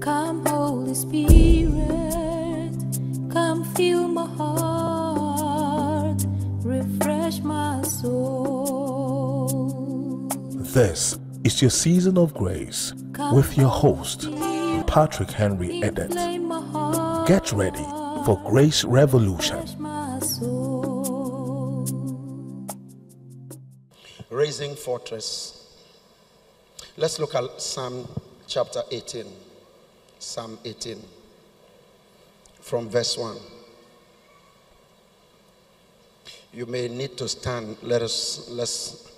Come, Holy Spirit, come fill my heart, refresh my soul. This is your season of grace with your host, Patrick Henry Edet. Inflame my heart, Get ready for Grace Revolution. refresh my soul. Raising Fortress. Let's look at Psalm chapter 18. Psalm 18 from verse 1. You may need to stand. Let us let's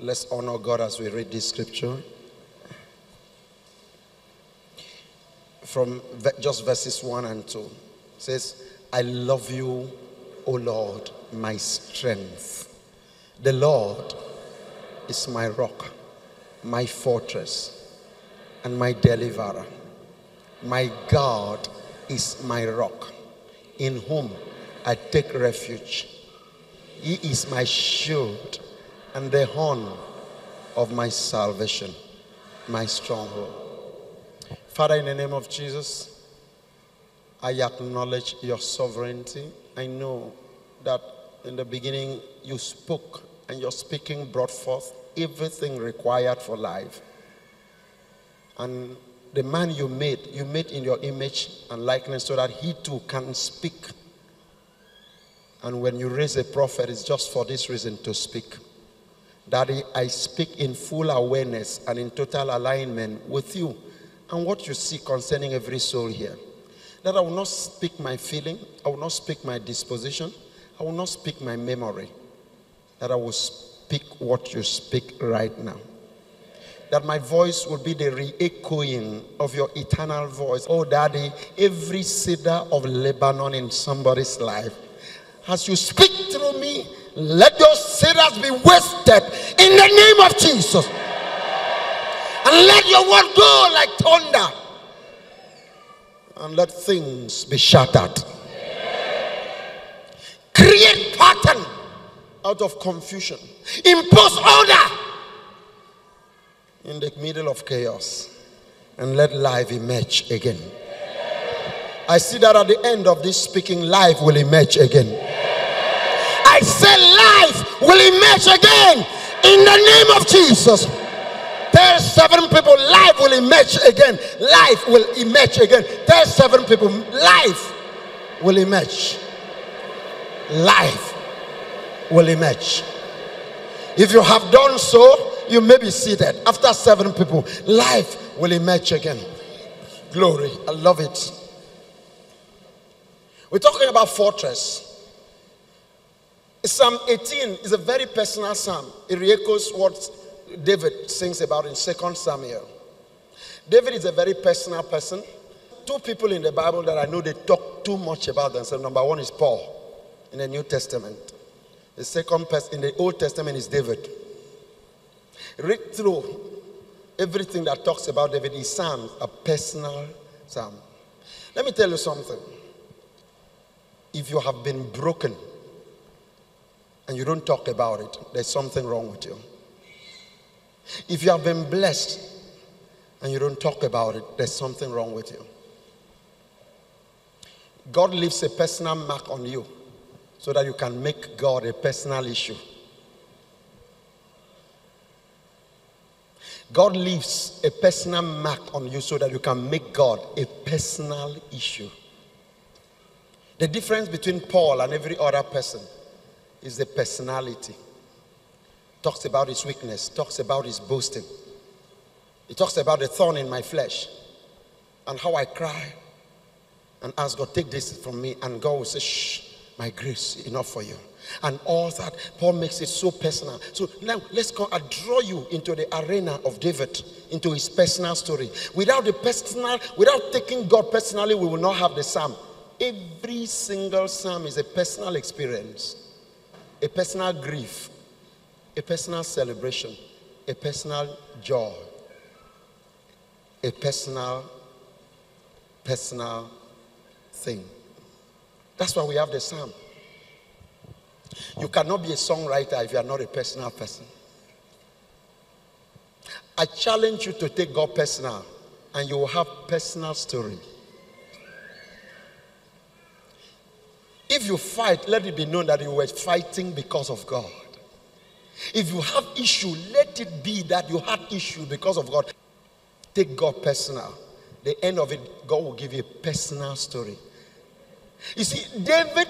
let's honor God as we read this scripture. From just verses 1 and 2. It says, I love you, O Lord, my strength. The Lord is my rock, my fortress, and my deliverer. My God is my rock, in whom I take refuge. He is my shield and the horn of my salvation, my stronghold. Father, in the name of Jesus, I acknowledge your sovereignty. I know that in the beginning you spoke, and your speaking brought forth everything required for life. And the man you made, you made in your image and likeness so that he too can speak. And when you raise a prophet, it's just for this reason to speak. Daddy, I speak in full awareness and in total alignment with you and what you see concerning every soul here. That I will not speak my feeling, I will not speak my disposition, I will not speak my memory. That I will speak what you speak right now. That my voice will be the re echoing of your eternal voice. Oh, Daddy, every cedar of Lebanon in somebody's life, as you speak through me, let those cedars be wasted in the name of Jesus. And let your word go like thunder. And let things be shattered. Create pattern out of confusion. Impose order in the middle of chaos. And let life emerge again. I see that at the end of this speaking, life will emerge again. I say life will emerge again in the name of Jesus. Tell seven people, life will emerge again. Life will emerge again. Tell seven people, life will emerge. Life will emerge. If you have done so, you may be seated. After seven people, life will emerge again. Glory. I love it. We're talking about fortress. Psalm 18 is a very personal psalm. It re-echoes what David sings about in 2 Samuel. David is a very personal person. Two people in the Bible that I know they talk too much about themselves. Number one is Paul in the New Testament. The second person in the Old Testament is David. Read through everything that talks about David. His psalms a personal psalm. Let me tell you something. If you have been broken and you don't talk about it, there's something wrong with you. If you have been blessed and you don't talk about it, there's something wrong with you. God leaves a personal mark on you so that you can make God a personal issue. God leaves a personal mark on you so that you can make God a personal issue. The difference between Paul and every other person is the personality. Talks about his weakness, talks about his boasting. He talks about the thorn in my flesh and how I cry and ask God, take this from me. And God will say, shh, my grace enough for you. And all that, Paul makes it so personal. So now let's go and draw you into the arena of David, into his personal story. Without the personal, without taking God personally, we will not have the psalm. Every single psalm is a personal experience, a personal grief, a personal celebration, a personal joy, a personal, personal thing. That's why we have the psalm. You cannot be a songwriter if you are not a personal person. I challenge you to take God personal and you will have personal story. If you fight, let it be known that you were fighting because of God. If you have issue, let it be that you had issue because of God. Take God personal. The end of it, God will give you a personal story. You see, David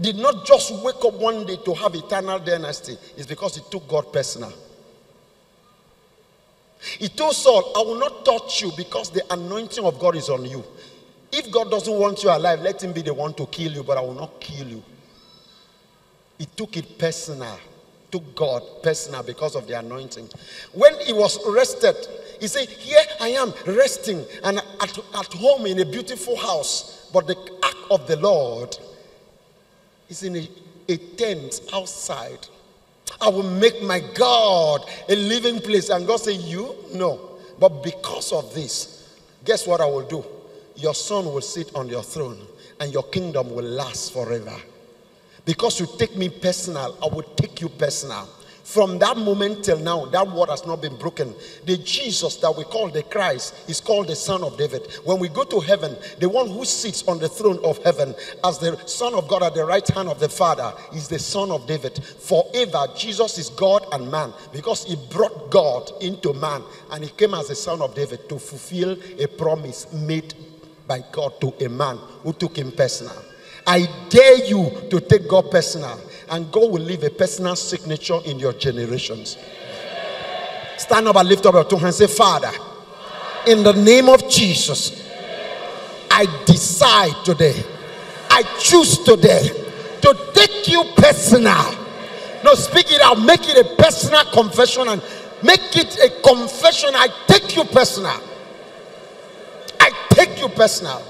did not just wake up one day to have eternal dynasty. It's because he took God personal. He told Saul, I will not touch you because the anointing of God is on you. If God doesn't want you alive, let him be the one to kill you, but I will not kill you. He took it personal, took God personal because of the anointing. When he was rested, he said, Here I am resting and at, at home in a beautiful house, but the ark of the Lord is in a, a tent outside. I will make my God a living place. And God said, You? No. But because of this, guess what I will do? Your son will sit on your throne and your kingdom will last forever. Because you take me personal, I will take you personal. From that moment till now, that word has not been broken. The Jesus that we call the Christ is called the Son of David. When we go to heaven, the one who sits on the throne of heaven as the Son of God at the right hand of the Father is the Son of David. Forever, Jesus is God and man because he brought God into man and he came as the Son of David to fulfill a promise made by God to a man who took him personal. I dare you to take God personal and God will leave a personal signature in your generations. Stand up and lift up your two hands. Say, Father, in the name of Jesus, I decide today, I choose today to take you personal. No, speak it out, make it a personal confession and make it a confession. I take you personal. I take you personal.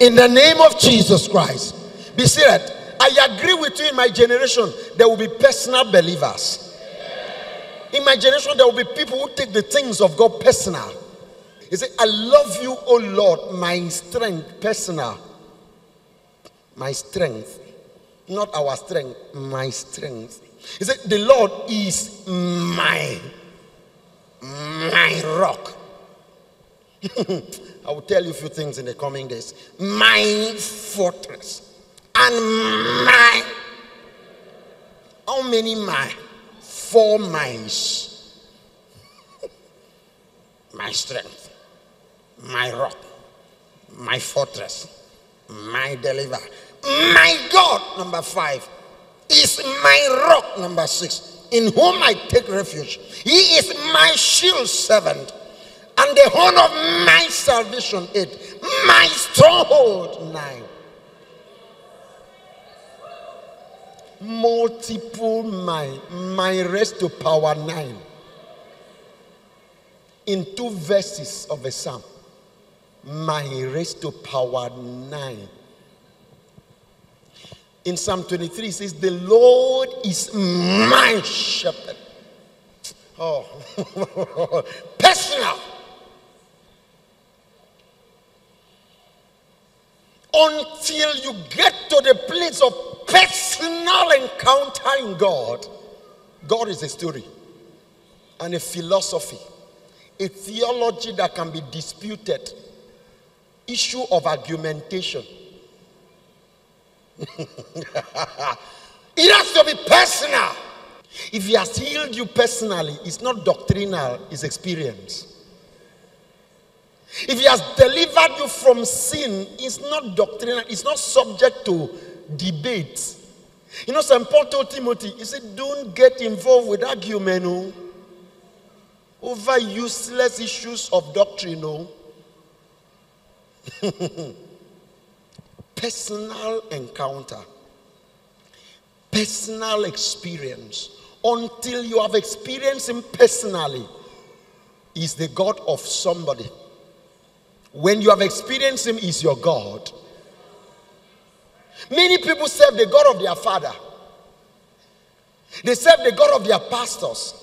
In the name of Jesus Christ. Be serious. I agree with you in my generation, there will be personal believers. In my generation, there will be people who take the things of God personal. He said, I love you, O Lord, my strength, personal. My strength. Not our strength, my strength. He said, The Lord is my, my rock. I will tell you a few things in the coming days. My fortress and my. How many my? Four miles. my strength, my rock, my fortress, my deliverer. My God, number five, is my rock, number six, in whom I take refuge. He is my shield servant the horn of my salvation eight my stronghold nine multiple my my rest to power nine. In two verses of a psalm my rest to power nine. In psalm 23 it says the lord is my shepherd. Oh personal until you get to the place of personal encounter in God. God is a story and a philosophy, a theology that can be disputed, issue of argumentation. it has to be personal. If he has healed you personally, it's not doctrinal, it's experience. If he has delivered you from sin, it's not doctrinal, it's not subject to debate. You know, St. Paul told Timothy, he said, Don't get involved with argument oh, over useless issues of doctrine. Oh. personal encounter, personal experience. Until you have experienced Him personally, is the God of somebody. When you have experienced Him, is your God. Many people serve the God of their father. They serve the God of their pastors,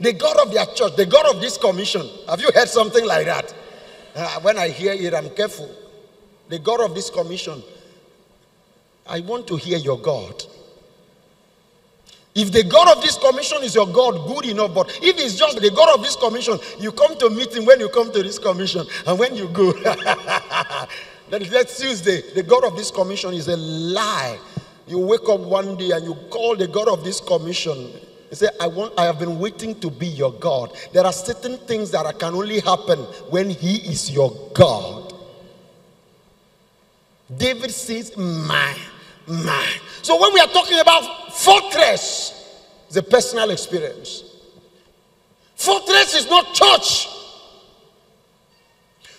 the God of their church, the God of this commission. Have you heard something like that? Uh, when I hear it, I'm careful. The God of this commission. I want to hear your God. If the God of this commission is your God, good enough. But if it's just the God of this commission, you come to meet him when you come to this commission, and when you go, then next Tuesday, the God of this commission is a lie. You wake up one day and you call the God of this commission. You say, I want I have been waiting to be your God. There are certain things that can only happen when he is your God. David says, My, my. So when we are talking about fortress, is a personal experience. Fortress is not church.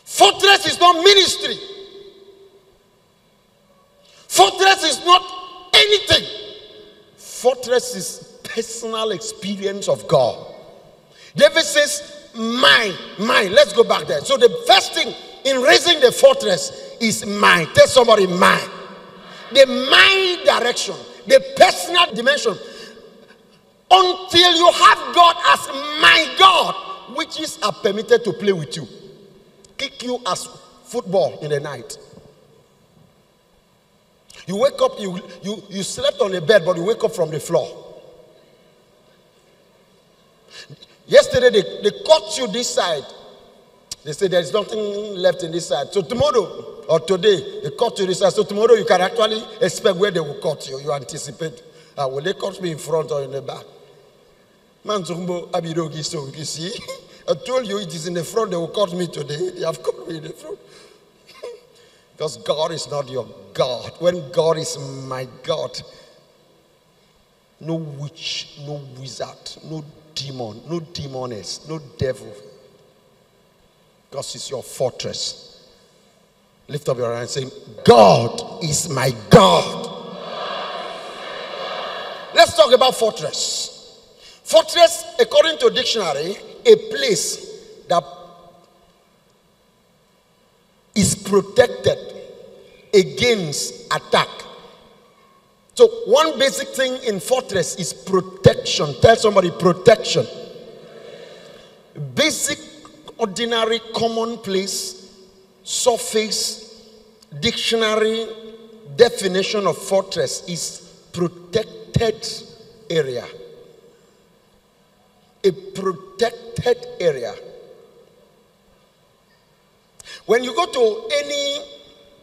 Fortress is not ministry. Fortress is not anything. Fortress is personal experience of God. David says, "My, my." Let's go back there. So the first thing in raising the fortress is mind. Tell somebody mind. The mind direction, the personal dimension. Until you have God as my God, witches are permitted to play with you, kick you as football in the night. You wake up, you, you, you slept on the bed, but you wake up from the floor. Yesterday, they, they caught you this side. They say there's nothing left in this side. So tomorrow, or today they cut you this. So tomorrow you can actually expect where they will cut you. You anticipate. Uh, will they cut me in front or in the back? Man, Abirogi, so you see, I told you it is in the front. They will cut me today. They have cut me in the front. because God is not your God. When God is my God, no witch, no wizard, no demon, no demoness, no devil. Because it's your fortress. Lift up your hand and say, God is my God. Let's talk about fortress. Fortress, according to dictionary, a place that is protected against attack. So, one basic thing in fortress is protection. Tell somebody protection. Basic, ordinary, commonplace surface dictionary definition of fortress is protected area. A protected area. When you go to any,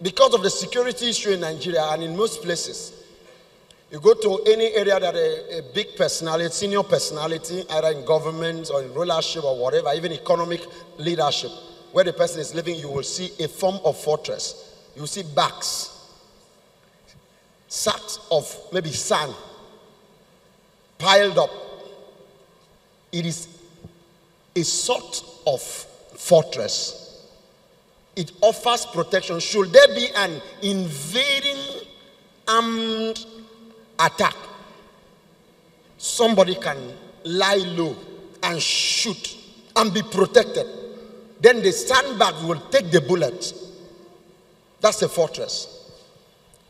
because of the security issue in Nigeria and in most places, you go to any area that a, a, big personality, senior personality, either in government or in rulership or whatever, even economic leadership, where the person is living, you will see a form of fortress. You see bags, sacks of maybe sand piled up. It is a sort of fortress. It offers protection. Should there be an invading armed attack, somebody can lie low and shoot and be protected. Then the sandbag will take the bullet. That's a fortress.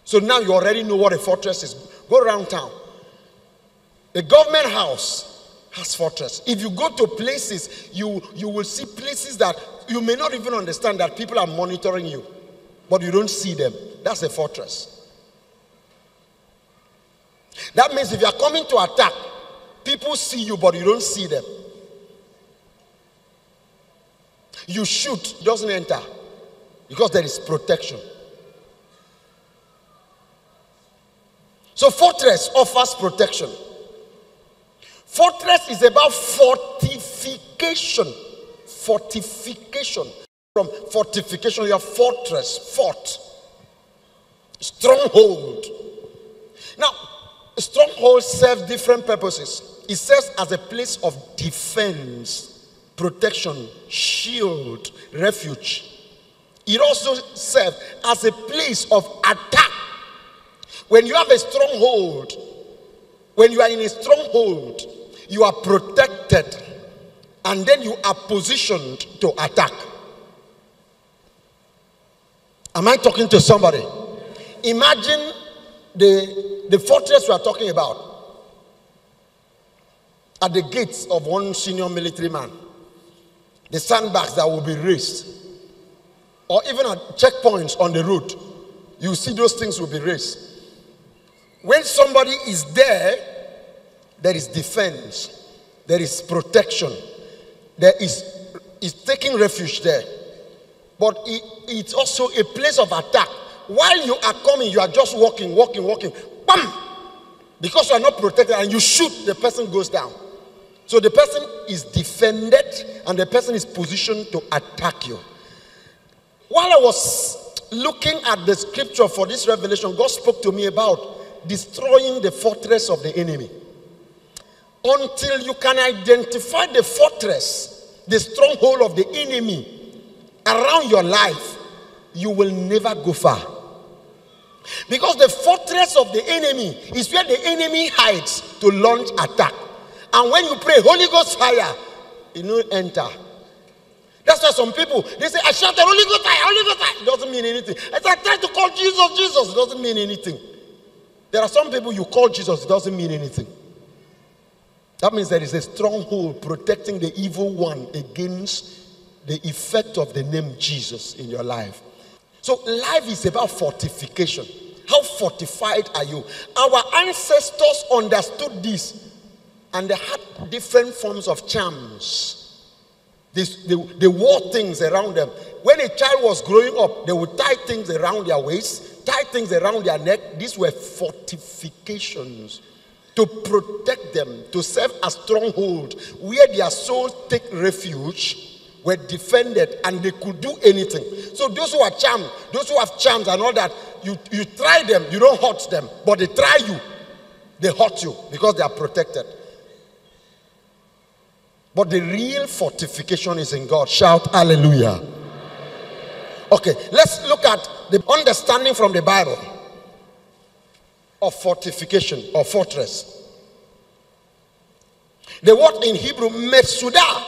So now you already know what a fortress is. Go around town. The government house has fortress. If you go to places, you, you will see places that you may not even understand that people are monitoring you, but you don't see them. That's a fortress. That means if you are coming to attack, people see you, but you don't see them. You shoot, doesn't enter because there is protection. So, fortress offers protection. Fortress is about fortification. Fortification. From fortification, your fortress, fort, stronghold. Now, stronghold serves different purposes. It serves as a place of defense protection, shield, refuge. It also serves as a place of attack. When you have a stronghold, when you are in a stronghold, you are protected and then you are positioned to attack. Am I talking to somebody? Imagine the, the fortress we are talking about at the gates of one senior military man the sandbags that will be raised, or even at checkpoints on the road, you see those things will be raised. When somebody is there, there is defense, there is protection, there is, is taking refuge there. But it, it's also a place of attack. While you are coming, you are just walking, walking, walking. Bam! Because you are not protected and you shoot, the person goes down. So the person is defended and the person is positioned to attack you. While I was looking at the scripture for this revelation, God spoke to me about destroying the fortress of the enemy. Until you can identify the fortress, the stronghold of the enemy around your life, you will never go far. Because the fortress of the enemy is where the enemy hides to launch attack. And when you pray, Holy Ghost fire, you know, enter. That's why some people they say, I shout the Holy Ghost fire, Holy Ghost fire. It doesn't mean anything. As I try to call Jesus, Jesus, it doesn't mean anything. There are some people you call Jesus, it doesn't mean anything. That means there is a stronghold protecting the evil one against the effect of the name Jesus in your life. So, life is about fortification. How fortified are you? Our ancestors understood this and they had different forms of charms. This, they, they wore things around them. When a child was growing up, they would tie things around their waist, tie things around their neck. These were fortifications to protect them, to serve as stronghold where their souls take refuge were defended and they could do anything. So those who are charmed, those who have charms and all that, you, you try them, you don't hurt them, but they try you, they hurt you because they are protected. But the real fortification is in God. Shout hallelujah. Okay, let's look at the understanding from the Bible of fortification or fortress. The word in Hebrew, Metsudah.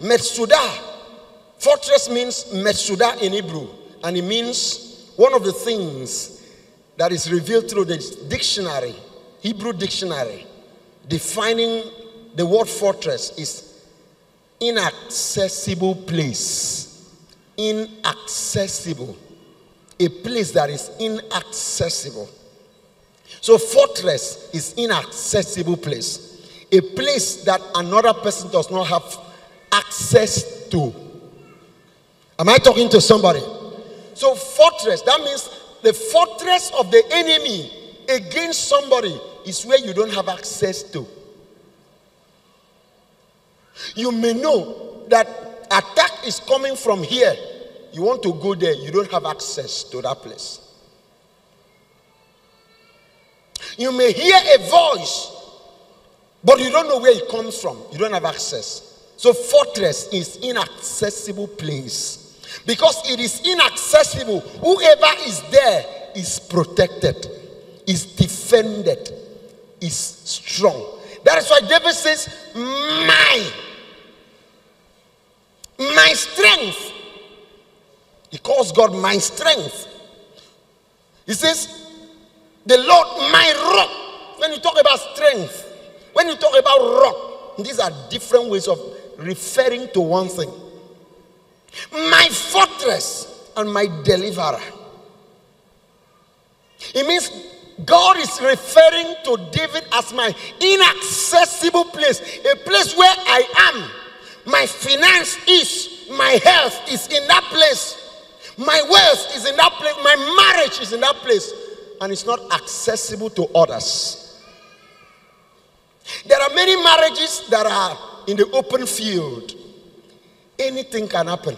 Metsudah. Fortress means Metsudah in Hebrew, and it means one of the things that is revealed through the dictionary, Hebrew dictionary, defining the word fortress is inaccessible place. Inaccessible. A place that is inaccessible. So, fortress is inaccessible place. A place that another person does not have access to. Am I talking to somebody? So, fortress, that means the fortress of the enemy against somebody is where you don't have access to. You may know that attack is coming from here. You want to go there, you don't have access to that place. You may hear a voice, but you don't know where it comes from. You don't have access. So, fortress is inaccessible place. Because it is inaccessible, whoever is there is protected, is defended, is strong. That is why David says, My my strength. He calls God my strength. He says, The Lord, my rock. When you talk about strength, when you talk about rock, these are different ways of referring to one thing. My fortress and my deliverer. It means God is referring to David as my inaccessible place, a place where I am my finance is, my health is in that place. My wealth is in that place. My marriage is in that place. And it's not accessible to others. There are many marriages that are in the open field. Anything can happen.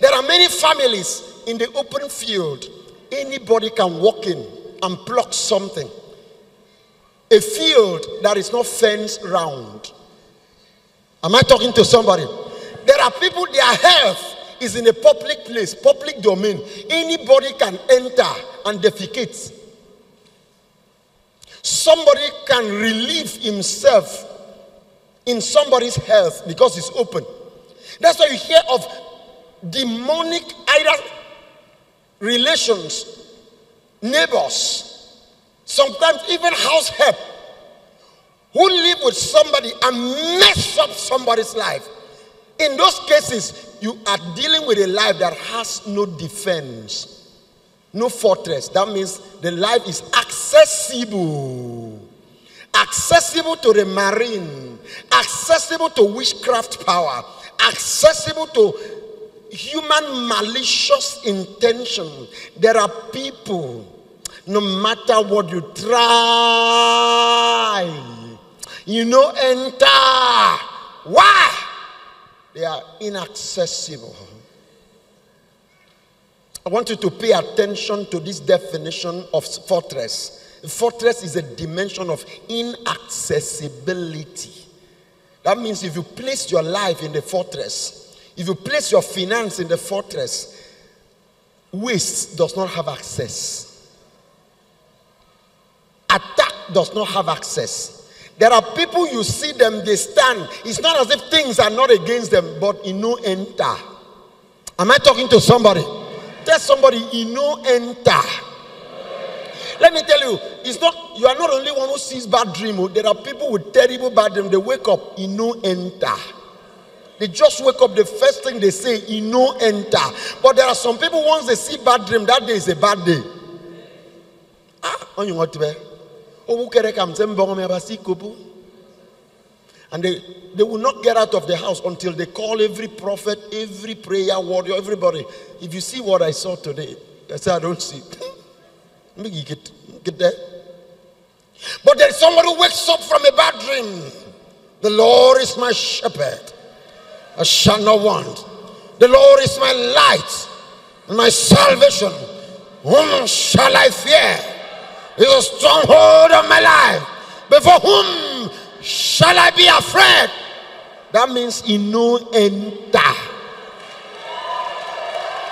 There are many families in the open field. Anybody can walk in and pluck something. A field that is not fenced round. Am I talking to somebody? There are people, their health is in a public place, public domain. Anybody can enter and defecate. Somebody can relieve himself in somebody's health because it's open. That's why you hear of demonic either relations, neighbors, sometimes even house help who live with somebody and mess up somebody's life. In those cases, you are dealing with a life that has no defense, no fortress. That means the life is accessible. accessible to the marine, accessible to witchcraft power, accessible to human malicious intention. There are people, no matter what you try, you know, enter. Why? They are inaccessible. I want you to pay attention to this definition of fortress. Fortress is a dimension of inaccessibility. That means if you place your life in the fortress, if you place your finance in the fortress, waste does not have access. Attack does not have access. There are people you see them, they stand. It's not as if things are not against them, but you know enter. Am I talking to somebody? Tell somebody you know enter. Let me tell you, it's not you are not only one who sees bad dream. oh. There are people with terrible bad dream. They wake up, you know enter. They just wake up. The first thing they say, you know enter. But there are some people once they see bad dream, that day is a bad day. Ah, on you want to be? Oh, who can come? Say, "Mbongo me abasi kupu." And they, they will not get out of the house until they call every prophet, every prayer warrior, everybody. If you see what I saw today, I say, I don't see. Make you get, get there. But there's somebody who wakes up from a bad dream. The Lord is my shepherd. I shall not want. The Lord is my light and my salvation. Whom shall I fear? He is a stronghold of my life. Before whom shall I be afraid? That means in no enter.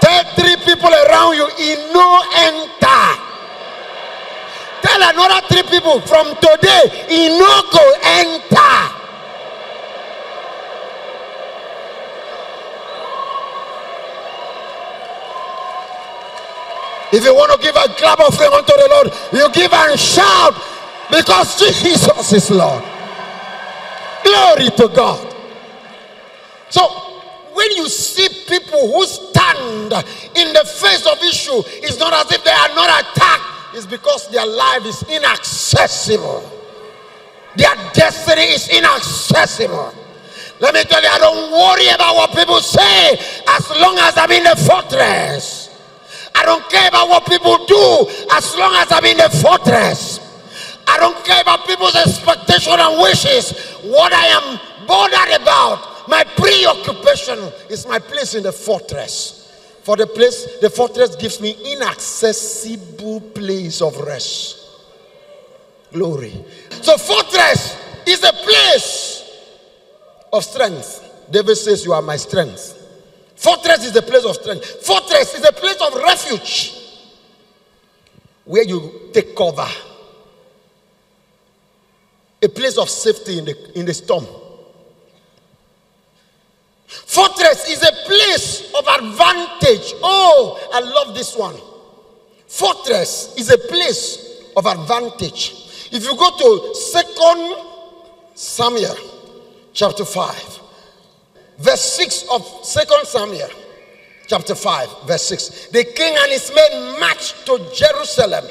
Tell three people around you, in no enter. Tell another three people from today, in no go enter. If you want to give a clap of offering unto the Lord, you give and shout because Jesus is Lord. Glory to God. So when you see people who stand in the face of issue, it's not as if they are not attacked, it's because their life is inaccessible. Their destiny is inaccessible. Let me tell you, I don't worry about what people say as long as I'm in the fortress. Don't care about what people do as long as I'm in the fortress. I don't care about people's expectation and wishes. What I am bothered about, my preoccupation is my place in the fortress. For the place, the fortress gives me inaccessible place of rest. Glory. So fortress is a place of strength. David says, You are my strength. Fortress is a place of strength. Fortress is a place of refuge where you take cover. A place of safety in the, in the storm. Fortress is a place of advantage. Oh, I love this one. Fortress is a place of advantage. If you go to Second Samuel chapter 5, verse 6 of Second Samuel chapter 5, verse 6. The king and his men marched to Jerusalem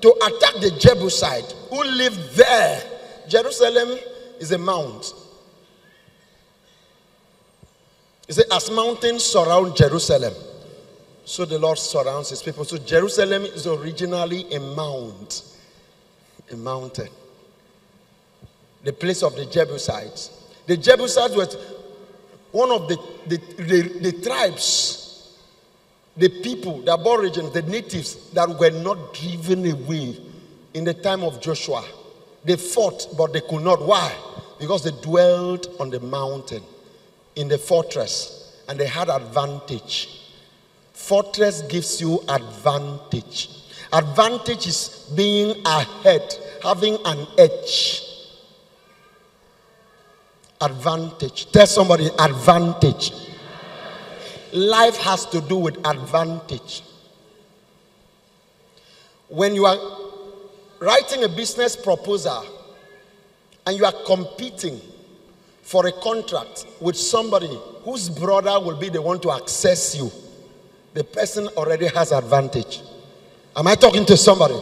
to attack the Jebusite who lived there. Jerusalem is a mount. He said, as mountains surround Jerusalem, so the Lord surrounds his people. So Jerusalem is originally a mount, a mountain, the place of the Jebusites. The Jebusites were one of the, the, the, the tribes, the people, the aborigines, the natives that were not driven away in the time of Joshua. They fought, but they could not. Why? Because they dwelled on the mountain, in the fortress, and they had advantage. Fortress gives you advantage. Advantage is being ahead, having an edge. Advantage. Tell somebody advantage. Life has to do with advantage. When you are writing a business proposal and you are competing for a contract with somebody whose brother will be the one to access you, the person already has advantage. Am I talking to somebody?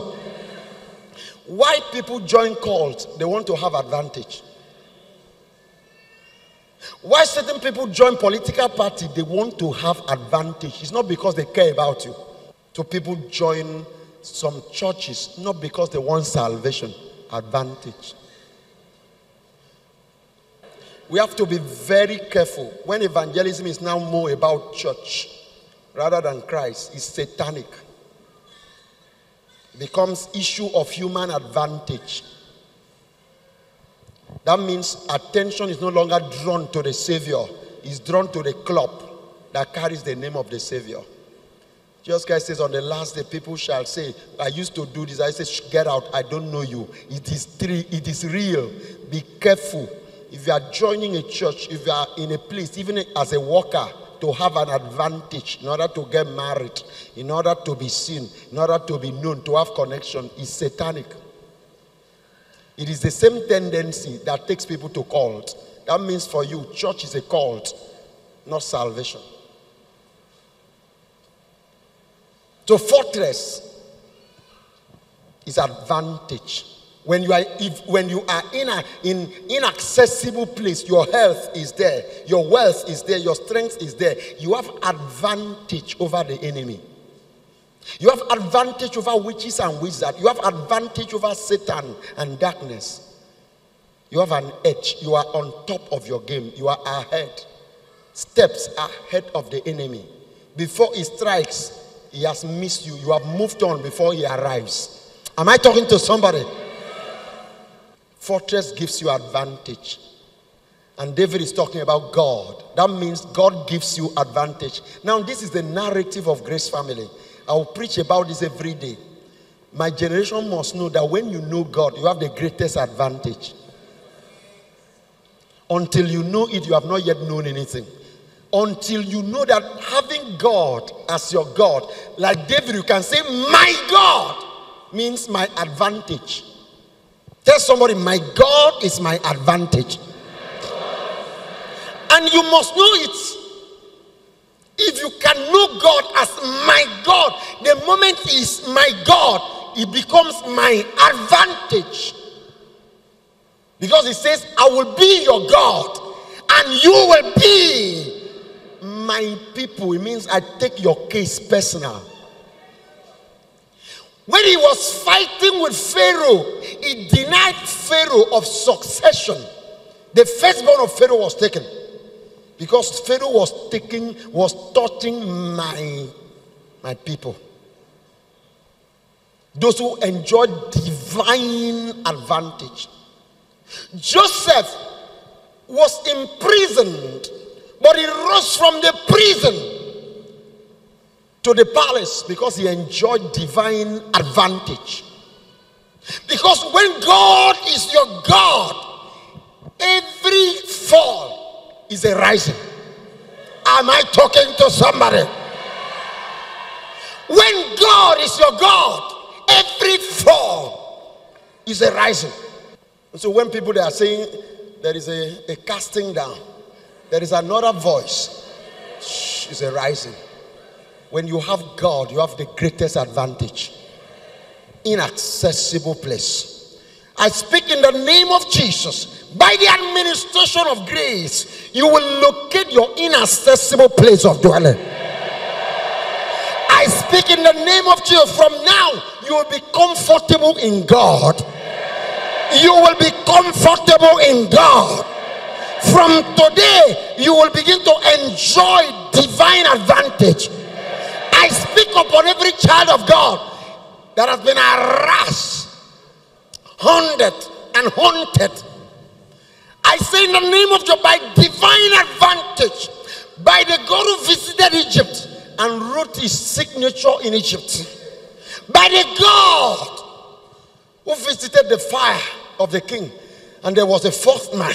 Why people join cults? They want to have advantage. Why certain people join political party? They want to have advantage. It's not because they care about you. So people join some churches not because they want salvation, advantage. We have to be very careful when evangelism is now more about church rather than Christ. It's satanic. It becomes issue of human advantage. That means attention is no longer drawn to the Savior, it's drawn to the club that carries the name of the Savior. Jesus Christ says, On the last day, people shall say, I used to do this. I say, Get out, I don't know you. It is three, it is real. Be careful. If you are joining a church, if you are in a place, even as a worker, to have an advantage in order to get married, in order to be seen, in order to be known, to have connection, is satanic. It is the same tendency that takes people to cult. That means for you, church is a cult, not salvation. So, fortress is advantage. When you are, if, when you are in an in inaccessible place, your health is there, your wealth is there, your strength is there. You have advantage over the enemy. You have advantage over witches and wizards. You have advantage over Satan and darkness. You have an edge. You are on top of your game. You are ahead. Steps ahead of the enemy. Before he strikes, he has missed you. You have moved on before he arrives. Am I talking to somebody? Fortress gives you advantage. And David is talking about God. That means God gives you advantage. Now, this is the narrative of Grace Family. I will preach about this every day. My generation must know that when you know God, you have the greatest advantage. Until you know it, you have not yet known anything. Until you know that having God as your God, like David, you can say, My God means my advantage. Tell somebody, My God is my advantage. And you must know it. If you can know God as my God, the moment He is my God, it becomes my advantage. Because He says, I will be your God, and you will be my people. It means I take your case personal. When he was fighting with Pharaoh, he denied Pharaoh of succession. The firstborn of Pharaoh was taken because Pharaoh was taking, was touching my, my people. Those who enjoyed divine advantage. Joseph was imprisoned, but he rose from the prison to the palace because he enjoyed divine advantage. Because when God is your God, every fall is a rising. Am I talking to somebody? When God is your God, every fall is a rising. And so when people they are saying there is a, a casting down, there is another voice, shh, is a rising. When you have God, you have the greatest advantage. Inaccessible place. I speak in the name of Jesus. By the administration of grace, you will locate your inaccessible place of dwelling. I speak in the name of Jesus. From now, you will be comfortable in God. You will be comfortable in God. From today, you will begin to enjoy divine advantage. I speak upon every child of God that has been harassed, haunted, and haunted. I say in the name of God, by divine advantage, by the God who visited Egypt and wrote his signature in Egypt, by the God who visited the fire of the king, and there was a fourth man.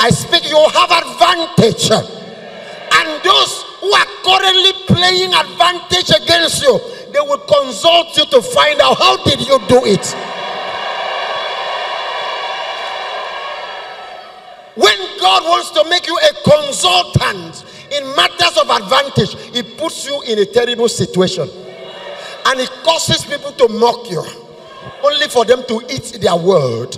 I speak, you have advantage. And those who are currently playing advantage against you, they will consult you to find out how did you do it. When God wants to make you a consultant in matters of advantage, He puts you in a terrible situation. And it causes people to mock you. only for them to eat their word.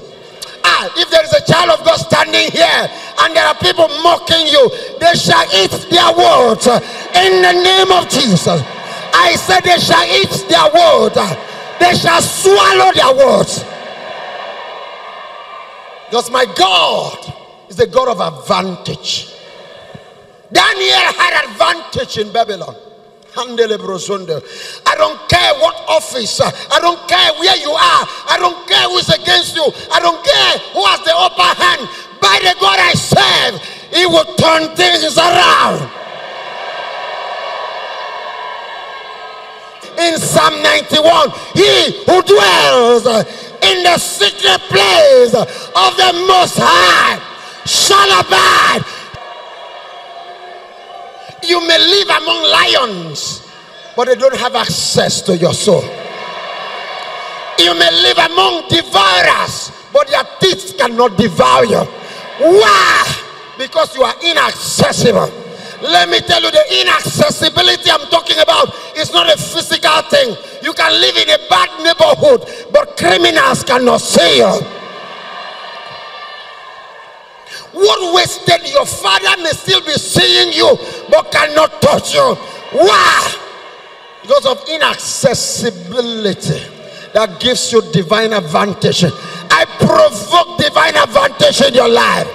Ah, if there is a child of God standing here and there are people mocking you, they shall eat their words in the name of Jesus. I said they shall eat their word, they shall swallow their words. Because my God is the God of advantage. Daniel had advantage in Babylon. I don't care what office, I don't care where you are, I don't care who's against you, I don't care who has the upper hand. By the God I serve, He will turn things around. In Psalm 91, He who dwells in the secret place of the Most High shall abide you may live among lions, but they don't have access to your soul. You may live among devourers, but their teeth cannot devour you. Why? Because you are inaccessible. Let me tell you, the inaccessibility I'm talking about is not a physical thing. You can live in a bad neighborhood, but criminals cannot see you. What wasted your father may still be seeing you but cannot touch you. Why? Because of inaccessibility that gives you divine advantage. I provoke divine advantage in your life.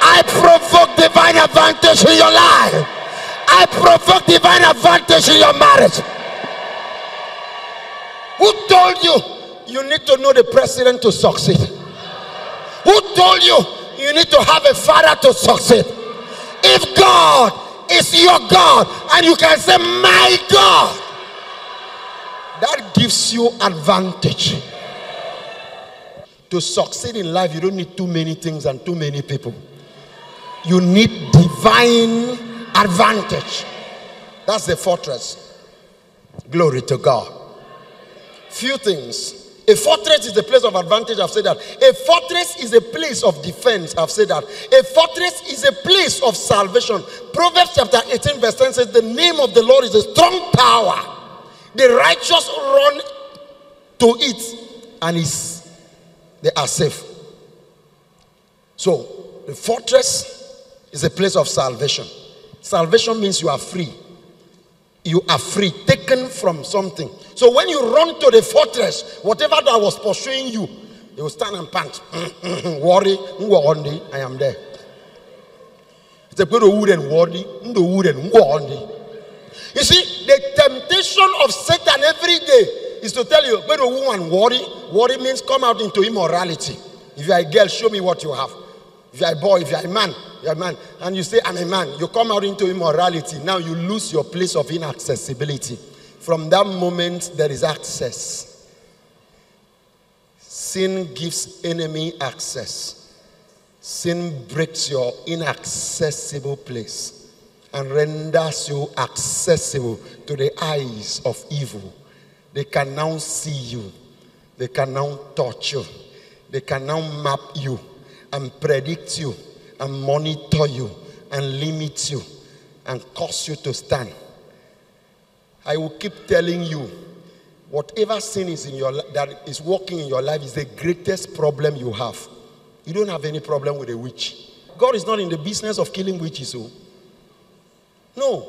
I provoke divine advantage in your life. I provoke divine advantage in your marriage. Who told you you need to know the president to succeed? Who told you you need to have a father to succeed. If God is your God and you can say, My God, that gives you advantage. To succeed in life, you don't need too many things and too many people. You need divine advantage. That's the fortress. Glory to God. Few things a fortress is a place of advantage. I've said that. A fortress is a place of defense. I've said that. A fortress is a place of salvation. Proverbs chapter 18, verse 10 says, The name of the Lord is a strong tower. The righteous run to it and is they are safe. So the fortress is a place of salvation. Salvation means you are free. You are free, taken from something. So when you run to the fortress, whatever that was pursuing you, you will stand and pant. worry, worry, I am there. It's a good wood worry, and You see, the temptation of Satan every day is to tell you, but a woman worry. Worry means come out into immorality. If you are a girl, show me what you have. If you are a boy, if you are a man, you are a man, and you say, I'm a man, you come out into immorality. Now you lose your place of inaccessibility. From that moment, there is access. Sin gives enemy access. Sin breaks your inaccessible place and renders you accessible to the eyes of evil. They can now see you. They can now touch you. They can now map you and predict you and monitor you and limit you and cause you to stand. I will keep telling you whatever sin is in your that is working in your life is the greatest problem you have. You don't have any problem with a witch. God is not in the business of killing witches. Oh. No.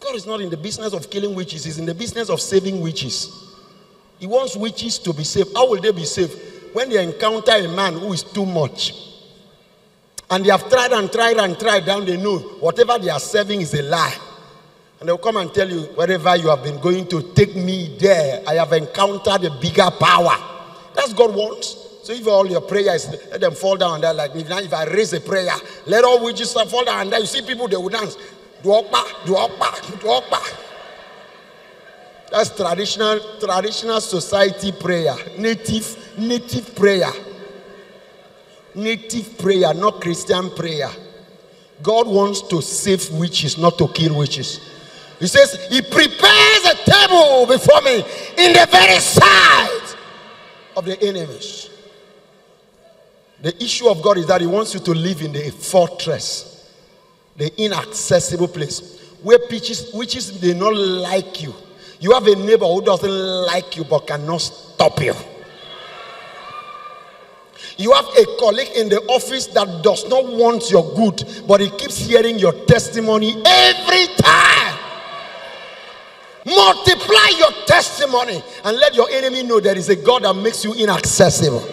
God is not in the business of killing witches. He's in the business of saving witches. He wants witches to be saved. How will they be saved? When they encounter a man who is too much. And they have tried and tried and tried, down they know whatever they are serving is a lie. And they'll come and tell you, wherever you have been going to take me there, I have encountered a bigger power. That's God wants. So if all your prayers, let them fall down there like me. Now if I raise a prayer, let all witches fall down there. You see people, they will dance. Duokpa, duokpa, duokpa. That's traditional, traditional society prayer. Native, native prayer. Native prayer, not Christian prayer. God wants to save witches, not to kill witches. He says, He prepares a table before me in the very sight of the enemies. The issue of God is that He wants you to live in the fortress, the inaccessible place where witches, witches they not like you. You have a neighbor who doesn't like you but cannot stop you. You have a colleague in the office that does not want your good, but he keeps hearing your testimony every time. Multiply your testimony and let your enemy know there is a God that makes you inaccessible.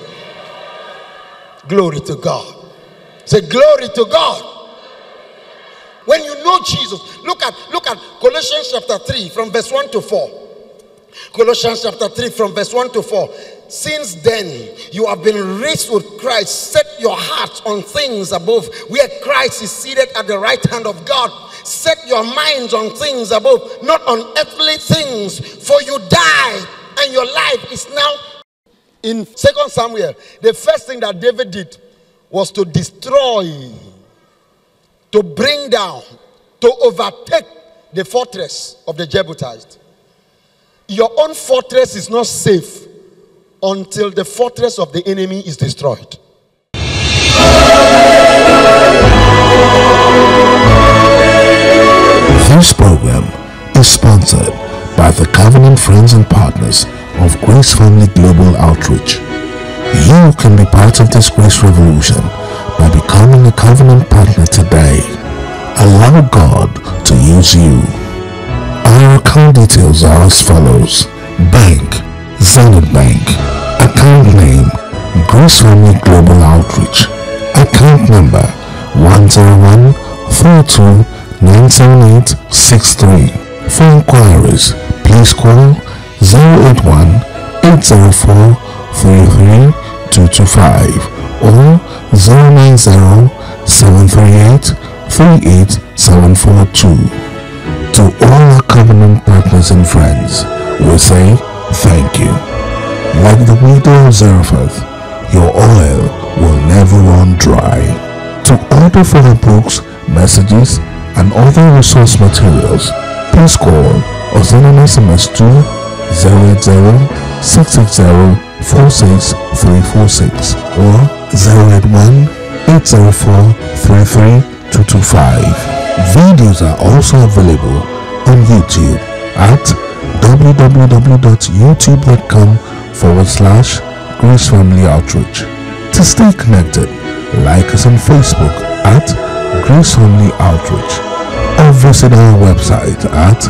Glory to God. Say glory to God. When you know Jesus, look at look at Colossians chapter 3 from verse 1 to 4. Colossians chapter 3 from verse 1 to 4. Since then, you have been raised with Christ. Set your hearts on things above, where Christ is seated at the right hand of God. Set your minds on things above, not on earthly things, for you die, and your life is now in Second Samuel. The first thing that David did was to destroy, to bring down, to overtake the fortress of the Jebusites. Your own fortress is not safe until the fortress of the enemy is destroyed. This program is sponsored by the Covenant Friends and Partners of Grace Family Global Outreach. You can be part of this grace revolution by becoming a covenant partner today. Allow God to use you. Our account details are as follows. Bank, Zenith Bank. Account name, Grace Family Global Outreach. Account number 101 42 97863. For inquiries, please call 081 804 33225 or 090 738 38742. To all our covenant partners and friends, we say thank you. Like the widow of Zarephath, your oil will never run dry. To order further books, messages, and other resource materials, please call or send an SMS to 080 660 46346 or 081 804 33225. Videos are also available on YouTube at www.youtube.com forward slash Grace Family Outreach. To stay connected, like us on Facebook at Grace Family Outreach or visit our website at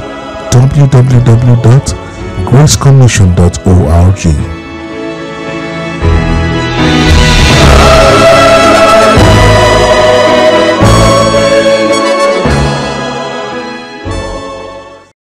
www.gracecommission.org.